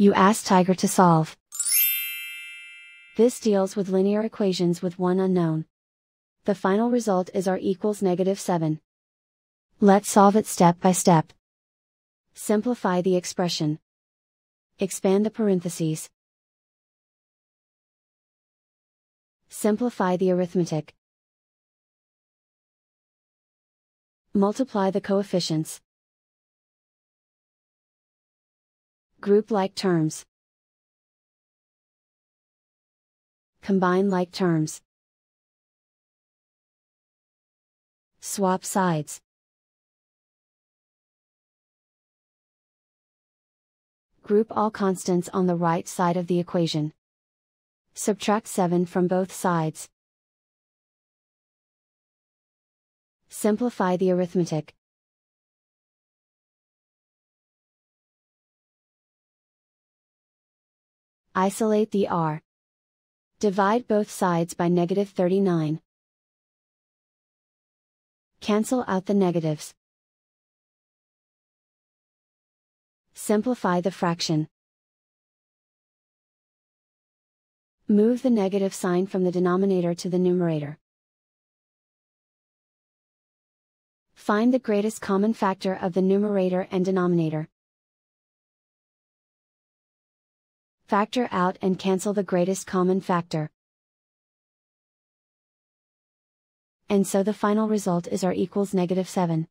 You ask Tiger to solve. This deals with linear equations with one unknown. The final result is r equals negative 7. Let's solve it step by step. Simplify the expression. Expand the parentheses. Simplify the arithmetic. Multiply the coefficients. Group like terms. Combine like terms. Swap sides. Group all constants on the right side of the equation. Subtract 7 from both sides. Simplify the arithmetic. Isolate the r. Divide both sides by negative 39. Cancel out the negatives. Simplify the fraction. Move the negative sign from the denominator to the numerator. Find the greatest common factor of the numerator and denominator. Factor out and cancel the greatest common factor. And so the final result is r equals negative 7.